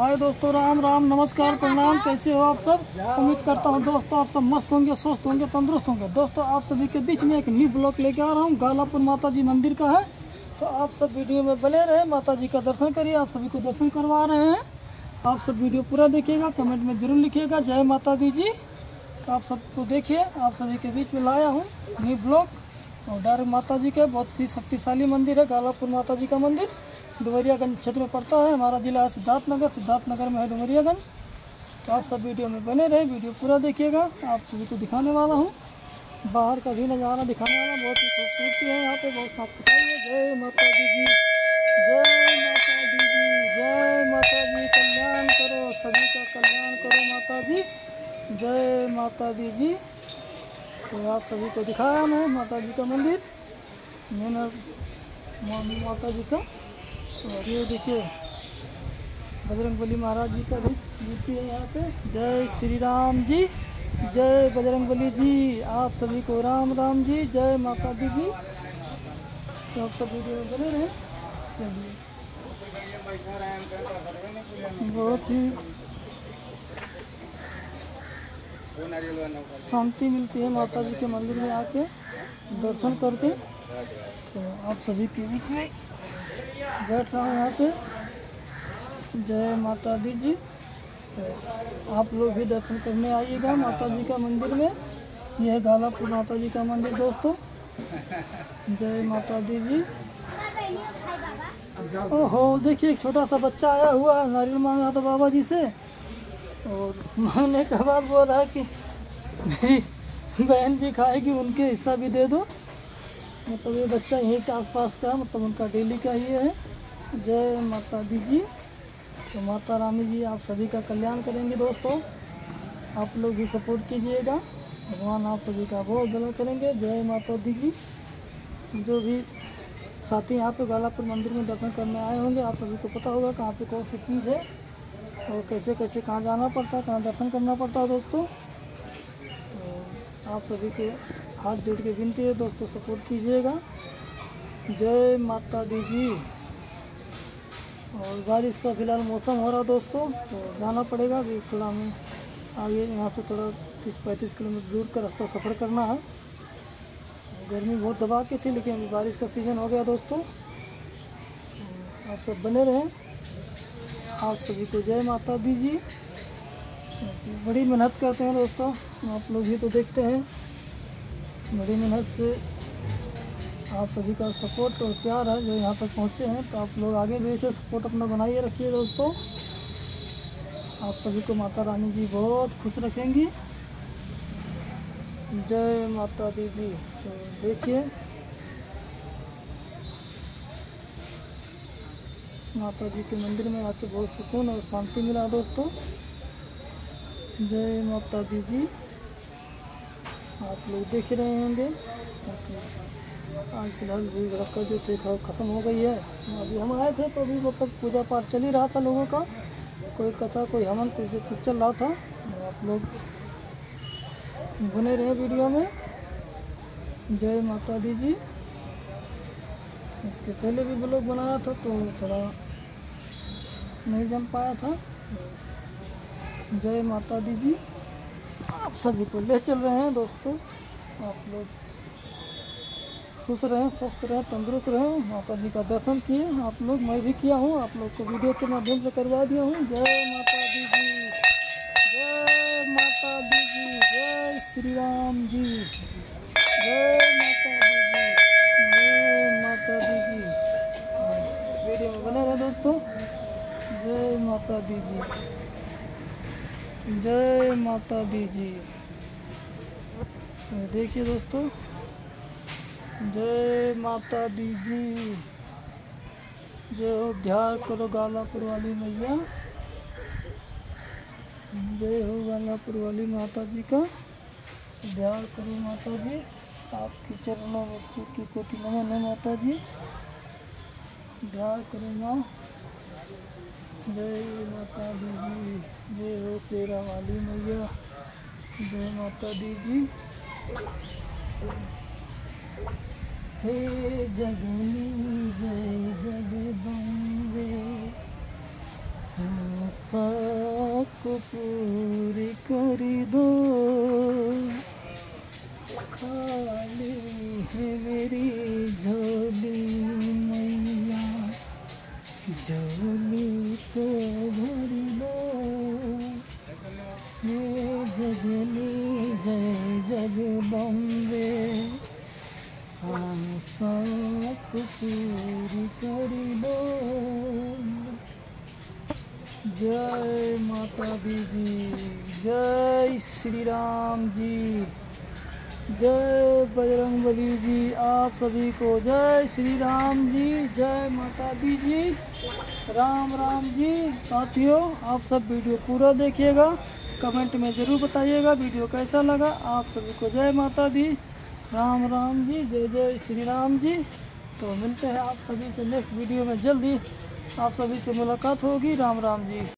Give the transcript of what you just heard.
हाय दोस्तों, राम राम, नमस्कार, प्रणाम, कैसे हो आप सब? उम्मीद करता हूँ दोस्तों आप सब मस्त होंगे, स्वस्थ होंगे, तंदुरुस्त होंगे। दोस्तों, आप सभी के बीच में एक न्यू ब्लॉक लेके आ रहा हूँ, गालापुर माता जी मंदिर का है। तो आप सब वीडियो में बने रहे माता जी का दर्शन करिए, आप सभी को दर्शन करवा रहे हैं। आप सब वीडियो पूरा देखिएगा कमेंट में ज़रूर लिखिएगा, जय माता दी जी। तो आप सबको देखिए, आप सभी के बीच में लाया हूँ न्यू ब्लॉग और डायरेक्ट माता जी का बहुत ही शक्तिशाली मंदिर है, गालापुर माता जी का मंदिर। डुमरियागंज क्षेत्र में पड़ता है। हमारा जिला है सिद्धार्थनगर सिद्धार्थनगर में है डुमरियागंज तो आप सब वीडियो में बने रहे, वीडियो पूरा देखिएगा। आप सभी को दिखाने वाला हूँ। बाहर का भी नज़ारा दिखाने वाला बहुत ही खूबसूरती है यहाँ पे, बहुत साफ़ सफ़ाई है। जय माता दी जी, जय माता दी जी, जय माता जी कल्याण करो, सभी का कल्याण करो माता जी जय माता दी जी। तो आप सभी को दिखाया मैं माता जी का मंदिर। मैंने माता जी का और ये देखिए, बजरंग बली महाराज जी का भी मूर्ति है यहाँ पे। जय श्री राम जी, जय बजरंग बली जी, आप सभी को राम राम जी, जय माता दी जी। तो आप सब वीडियो बने रहे। चलिए। बहुत ही शांति मिलती है माता जी के मंदिर में आके दर्शन करके। तो आप सभी के बीच में बैठ रहा हूँ यहाँ पे। जय माता दी जी। आप लोग भी दर्शन करने आइएगा माता जी का मंदिर में। यह गालापुर माता जी का मंदिर, दोस्तों। जय माता दी जी। ओहो, देखिए, एक छोटा सा बच्चा आया हुआ नारियल मांग रहा था बाबा जी से। और मांगने के बाद बोल रहा कि मेरी बहन भी खाएगी, उनके हिस्सा भी दे दो। मतलब ये बच्चा यहीं के आसपास का मतलब उनका डेली का ही है। जय माता दी जी। तो माता रानी जी, आप सभी का कल्याण करेंगे दोस्तों। आप लोग भी सपोर्ट कीजिएगा। भगवान आप सभी का बहुत भला करेंगे। जय माता दी जी। जो भी साथी यहाँ पे गालापुर मंदिर में दर्शन करने आए होंगे, आप सभी को पता होगा कहाँ पे कौन सी चीज़ है और कैसे कैसे कहाँ जाना पड़ता है, कहाँ दर्शन करना पड़ता है दोस्तों। तो आप सभी के हाथ जोड़ के विनती है, दोस्तों सपोर्ट कीजिएगा। जय माता दी जी। और बारिश का फ़िलहाल मौसम हो रहा, दोस्तों तो जाना पड़ेगा। अभी थोड़ा हमें आगे यहाँ से थोड़ा तीस पैंतीस किलोमीटर दूर का रास्ता सफ़र करना है। गर्मी बहुत दबा के थी, लेकिन अभी बारिश का सीज़न हो गया, दोस्तों। आप सब बने रहें। आप सभी को जय माता दी जी। बड़ी मेहनत करते हैं, दोस्तों। आप लोग ही तो देखते हैं। बड़ी मेहनत से आप सभी का सपोर्ट और प्यार है जो यहाँ तक पहुँचे हैं। तो आप लोग आगे भी ऐसे सपोर्ट अपना बनाइए रखिए दोस्तों। आप सभी को माता रानी जी बहुत खुश रखेंगी। जय माता दी जी। तो देखिए। माता जी के मंदिर में आके बहुत सुकून और शांति मिला दोस्तों। जय माता दी जी। आप लोग देख रहे होंगे। आज फ़िलहाल भीड़ भड़का जो थे ख़त्म हो गई है। अभी हम आए थे तो अभी मतलब पूजा पाठ चल ही रहा था लोगों का। कोई कथा, कोई हमन कुछ कुछ चल रहा था। आप लोग बने रहे वीडियो में। जय माता दी जी। इसके पहले भी ब्लॉग बनाया था तो थोड़ा नहीं जम पाया था। जय माता दी जी। आप सभी को ले चल रहे हैं दोस्तों। आप लोग खुश रहें, स्वस्थ रहें, तंदुरुस्त रहें। माता जी का दर्शन किए, आप लोग, मैं भी किया हूँ। आप लोग को वीडियो के माध्यम से करवा दिया हूँ। जय माता दी जी जय माता दी जी जय श्री राम जी। जय माता दी जी जय माता दी जी वीडियो में बने रहे दोस्तों। जय माता दी जी जय माता दी जी। तो देखिए दोस्तों, जय माता दी जी। जय हो ध्यान करो गालापुर वाली मैया। जय हो गालापुर वाली माता जी का। ध्यान करो माता जी। आपके चरणों में कोटि कोटि नमन है माता जी। ध्यान करो माँ। जय माता दी जी, जय हो शेरा वाली मैया, जय माता दी जी। हे जगनी, जय जगदम्बे को पूरी कर दो। खाली है मेरी झोली। झोली को भर दो ये जगनी जय सब पूरी कर जय माता दी जी, जय श्री राम जी। जय बजरंग बली जी, आप सभी को जय श्री राम जी, जय माता दी जी। राम राम जी, साथियों, आप सब वीडियो पूरा देखिएगा, कमेंट में ज़रूर बताइएगा वीडियो कैसा लगा। आप सभी को जय माता दी। राम राम जी, जय जय श्री राम जी। तो मिलते हैं आप सभी से नेक्स्ट वीडियो में जल्दी। आप सभी से मुलाकात होगी। राम राम जी।